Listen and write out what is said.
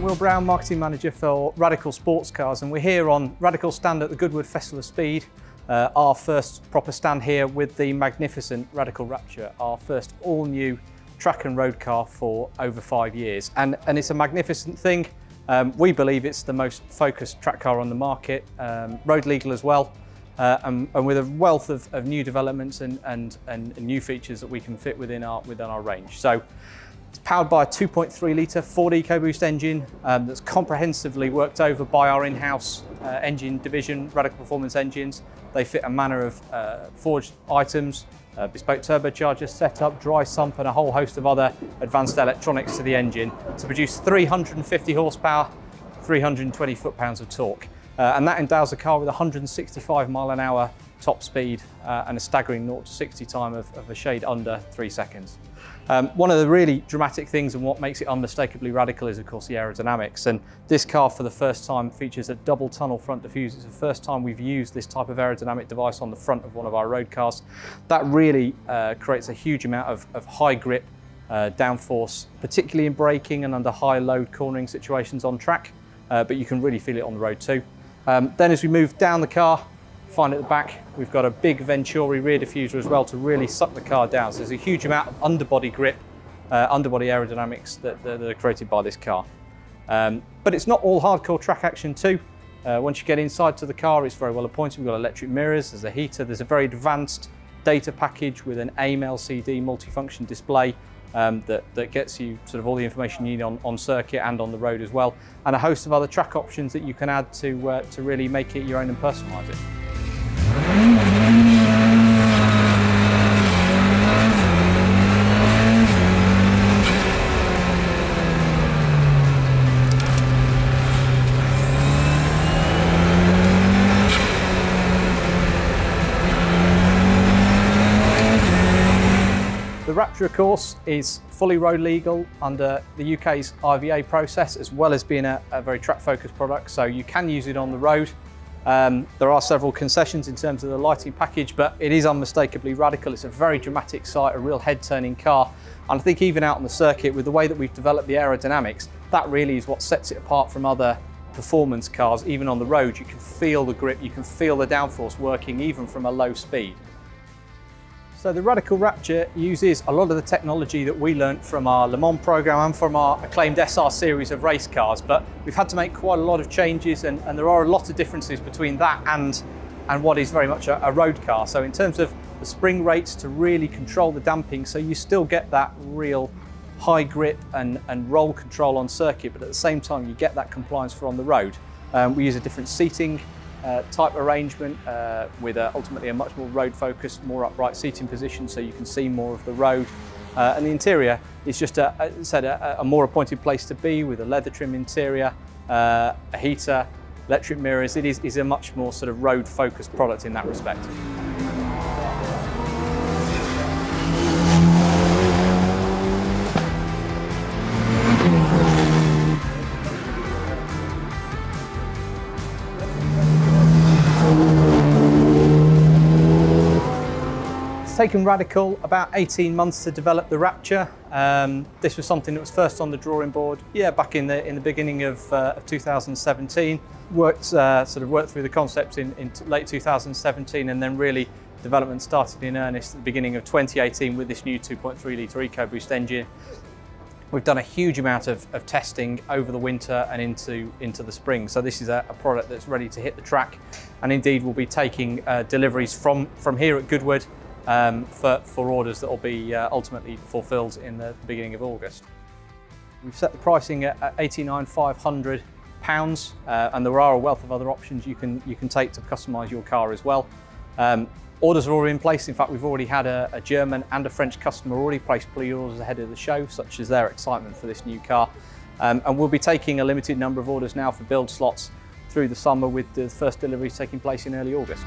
I'm Will Brown, Marketing Manager for Radical Sports Cars, and we're here on Radical Stand at the Goodwood Festival of Speed, uh, our first proper stand here with the magnificent Radical Rapture, our first all-new track and road car for over five years. And, and it's a magnificent thing. Um, we believe it's the most focused track car on the market, um, road legal as well, uh, and, and, with a wealth of, of new developments and, and, and, new features that we can fit within our, within our range. So it's powered by a 2.3 litre Ford EcoBoost engine um, that's comprehensively worked over by our in-house uh, engine division, Radical Performance Engines. They fit a manner of uh, forged items, uh, bespoke turbocharger setup, dry sump and a whole host of other advanced electronics to the engine to produce 350 horsepower, 320 foot-pounds of torque. Uh, and that endows the car with 165 mile an hour top speed uh, and a staggering 0 to 60 time of, of a shade under three seconds. Um, one of the really dramatic things and what makes it unmistakably radical is of course the aerodynamics and this car for the first time features a double tunnel front diffuser. It's the first time we've used this type of aerodynamic device on the front of one of our road cars. That really uh, creates a huge amount of, of high grip uh, downforce, particularly in braking and under high load cornering situations on track, uh, but you can really feel it on the road too. Um, then as we move down the car, find at the back, we've got a big Venturi rear diffuser as well to really suck the car down. So there's a huge amount of underbody grip, uh, underbody aerodynamics that, that, are created by this car. Um, but it's not all hardcore track action too. Uh, once you get inside to the car, it's very well appointed. We've got electric mirrors, there's a heater, there's a very advanced data package with an AIM LCD multifunction display um, that, that gets you sort of all the information you need on, on circuit and on the road as well, and a host of other track options that you can add to, uh, to really make it your own and personalise it. Rapture, of course, is fully road legal under the UK's IVA process, as well as being a, a very track-focused product. So you can use it on the road, um, there are several concessions in terms of the lighting package, but it is unmistakably radical. It's a very dramatic sight, a real head-turning car. And I think even out on the circuit, with the way that we've developed the aerodynamics, that really is what sets it apart from other performance cars. Even on the road, you can feel the grip, you can feel the downforce working even from a low speed. So the Radical Rapture uses a lot of the technology that we learnt from our Le Mans program and from our acclaimed SR series of race cars, but we've had to make quite a lot of changes and, and there are a lot of differences between that and, and what is very much a, a road car. So in terms of the spring rates to really control the damping, so you still get that real high grip and, and roll control on circuit, but at the same time you get that compliance for on the road. Um, we use a different seating uh, type arrangement uh, with a, ultimately a much more road focused, more upright seating position so you can see more of the road. Uh, and the interior is just a, a said, a, a, more appointed place to be with a leather trim interior, uh, a heater, electric mirrors. It is, is a much more sort of road focused product in that respect. Taken Radical about 18 months to develop the Rapture. Um, this was something that was first on the drawing board, yeah, back in the in the beginning of, uh, of 2017. Worked uh, sort of worked through the concepts in, in late 2017, and then really development started in earnest at the beginning of 2018 with this new 2.3 litre EcoBoost engine. We've done a huge amount of, of, testing over the winter and into, into the spring. So this is a, a product that's ready to hit the track. And indeed, we'll be taking uh, deliveries from, from here at Goodwood um, for, for orders that will be uh, ultimately fulfilled in the beginning of August. We've set the pricing at, at 89,500 pounds, uh, and there are a wealth of other options you can you can take to customise your car as well. Um, orders are already in place. In fact, we've already had a, a German and a French customer already place pre-orders ahead of the show, such as their excitement for this new car. Um, and we'll be taking a limited number of orders now for build slots through the summer with the first deliveries taking place in early August.